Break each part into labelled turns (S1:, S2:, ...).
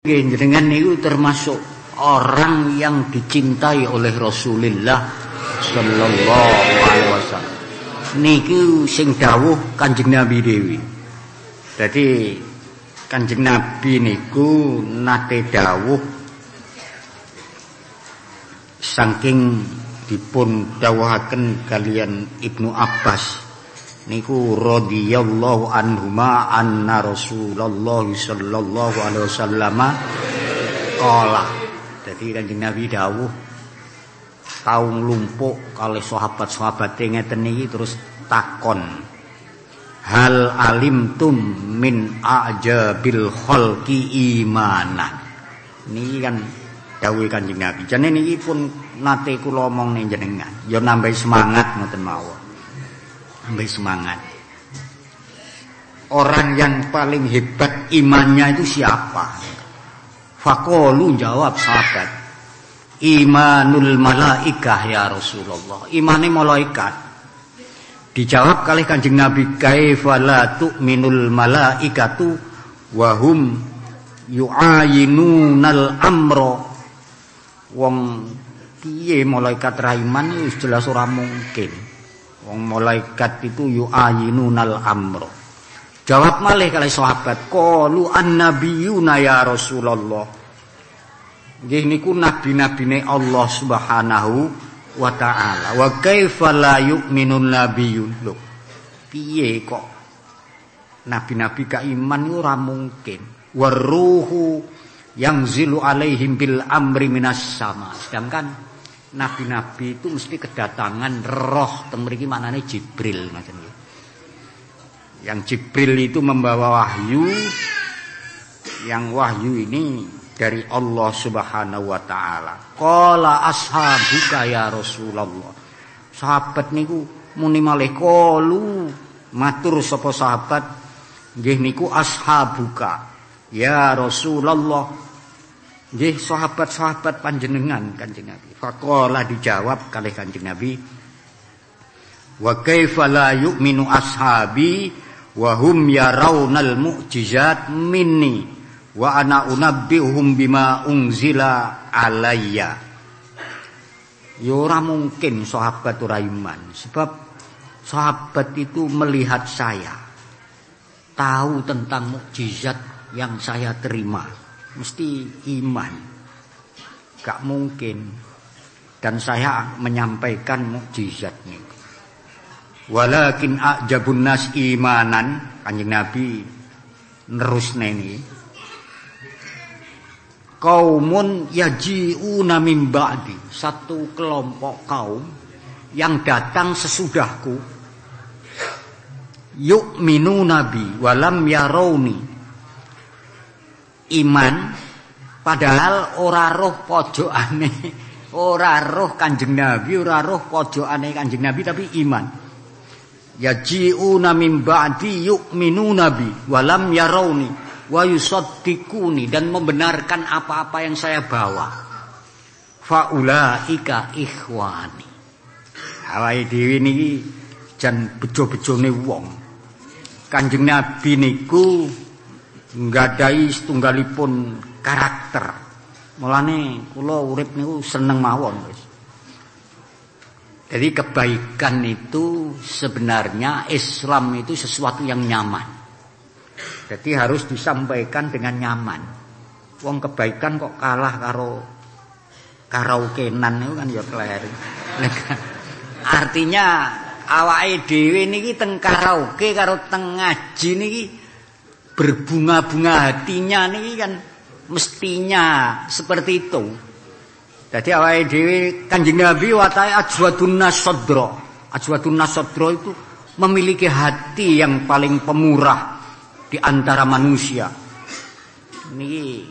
S1: Jenengan niku termasuk orang yang dicintai oleh Rasulullah sallallahu alaihi wasallam. Niki sing dawuh Kanjeng Nabi dewi. Dadi Kanjeng Nabi niku nate dawuh saking dipun dawuhaken kalian Ibnu Abbas niku radhiyallahu anhuma anna Rasulullah sallallahu alaihi wasallam qala. Dadi kanjeng Nabi dawuh tau nglumpuk kalih sahabat-sahabat ngeten iki terus takon hal alimtum min ajabil khalqi imanan niki kan dawuh kanjeng Nabi. Jane niki pun nate kula omong jenengan. Ya nambah semangat ngoten mawon ambil semangat. Orang yang paling hebat imannya itu siapa? Fakolu jawab sahabat. Imanul malaikah ya Rasulullah. Imannya malaikat. Dijawab kali kanjeng Nabi kaifala tu'minul malaikatu wahum yu'ayinunal amro wong piye malaikat raiman itu jelas ora mungkin Wong malaikat itu yu'ayinunal amro. Jawab malih kali sahabat, qalu annabiyuna ya Rasulullah. Nggih niku nabi-nabine Allah Subhanahu wa taala. Wa kaifa la yu'minun nabiyyun? Lho. Piye kok nabi-nabi ka iman ora mungkin. Waruhu yang zilu alaihim bil amri minas sama. Sedangkan nabi-nabi itu mesti kedatangan roh teng mriki manane Jibril macam itu. Yang Jibril itu membawa wahyu yang wahyu ini dari Allah Subhanahu wa taala. Qala ashabuka ya Rasulullah. Sahabat niku muni malih qalu matur sapa sahabat nggih niku ashabuka ya Rasulullah Nggih sahabat-sahabat panjenengan Kanjeng Nabi. Faqala dijawab kalih Kanjeng Nabi. Wa kaifa la yu'minu ashabi wa hum yarawnal mu'jizat minni wa ana unabbihum bima unzila alayya. Ya ora mungkin sahabat ora iman sebab sahabat itu melihat saya tahu tentang mukjizat yang saya terima mesti iman. Gak mungkin. Dan saya menyampaikan mukjizat ini. Walakin a'jabun nas imanan, Kanjeng Nabi nerus neni. Kaumun yaji'una min ba'di, satu kelompok kaum yang datang sesudahku. Yuk minu nabi walam yarouni iman padahal ora roh pojokane ora roh Kanjeng Nabi ora roh pojokane Kanjeng Nabi tapi iman. Yaji'una min ba'di yu'minu nabi walam yarawni wa yusaddiquni dan membenarkan apa-apa yang saya bawa. Faulaika ikhwani. Awake dhewe niki jan bejo-bejone wong. Kanjeng Nabi niku nggadai setunggalipun karakter. Mulane kula urip niku seneng mawon wis. Jadi kebaikan itu sebenarnya Islam itu sesuatu yang nyaman. Jadi harus disampaikan dengan nyaman. Wong kebaikan kok kalah karo karaokenan itu kan ya kleru. Artinya awake dhewe niki teng karaoke karo teng ngaji niki berbunga-bunga hatinya nih kan mestinya seperti itu. Jadi awal dhewe Kanjeng Nabi watai ajwadun nasodro. Ajwadun nasodro itu memiliki hati yang paling pemurah di antara manusia. Ini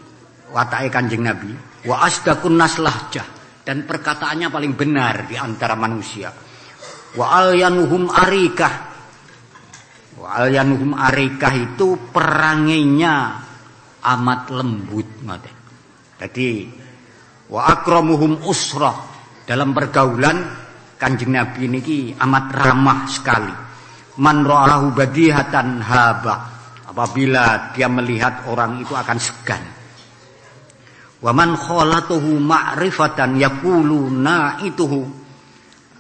S1: watai Kanjeng Nabi. Wa asdaqun naslahjah dan perkataannya paling benar di antara manusia. Wa alyanuhum arikah Alyanuhum arikah itu peranginya amat lembut ngoten. Jadi wa akramuhum usrah dalam pergaulan Kanjeng Nabi niki amat ramah sekali. Man ra'ahu badihatan haba. Apabila dia melihat orang itu akan segan. Wa man khalatuhu ma'rifatan yaquluna ituhu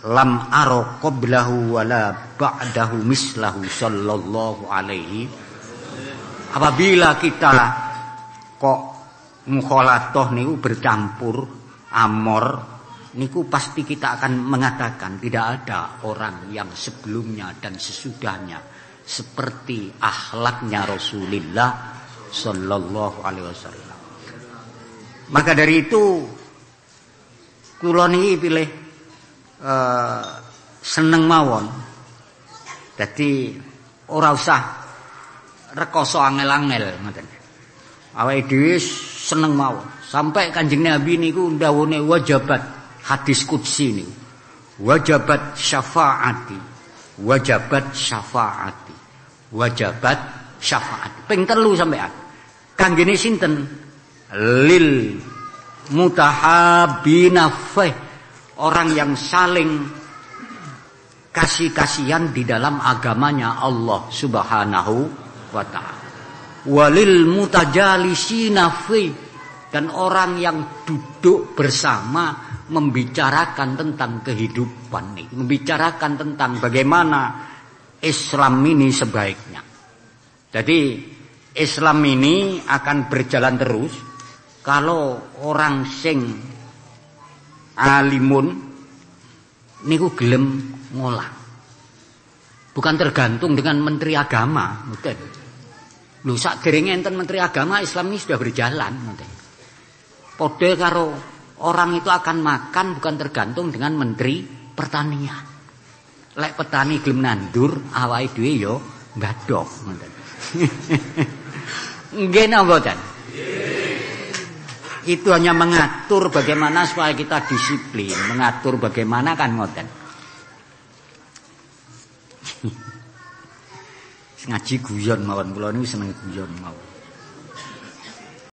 S1: lam ara qablahu wala ba'dahu mislahu sallallahu alaihi. Apabila kita kok mukhalatoh niku bercampur amor niku pasti kita akan mengatakan tidak ada orang yang sebelumnya dan sesudahnya seperti akhlaknya Rasulullah sallallahu alaihi wasallam. Maka dari itu kula niki pilih uh, seneng mawon. Dadi ora usah rekoso angel-angel ngoten. Awake dhewe seneng mawon. Sampai Kanjeng Nabi niku ndawone wajabat hadis qudsi niku. Wajabat syafaati. Wajabat syafaati. Wajabat syafaat. Ping telu sampean. Kanggene sinten? Lil mutahabina orang yang saling kasih-kasihan di dalam agamanya Allah Subhanahu wa taala. Walil mutajalisina dan orang yang duduk bersama membicarakan tentang kehidupan ini, membicarakan tentang bagaimana Islam ini sebaiknya. Jadi Islam ini akan berjalan terus kalau orang sing alimun niku gelem ngolah. Bukan tergantung dengan menteri agama, mboten. Lho sak enten menteri agama Islam ini sudah berjalan, mboten. Padha karo orang itu akan makan bukan tergantung dengan menteri pertanian. Lek petani gelem nandur, awake dhewe yo ngadok, ngoten. Nggih napa? Itu hanya mengatur bagaimana supaya kita disiplin, mengatur bagaimana kan ngoten. Ngaji guyon mawon kula niku seneng guyon mawon.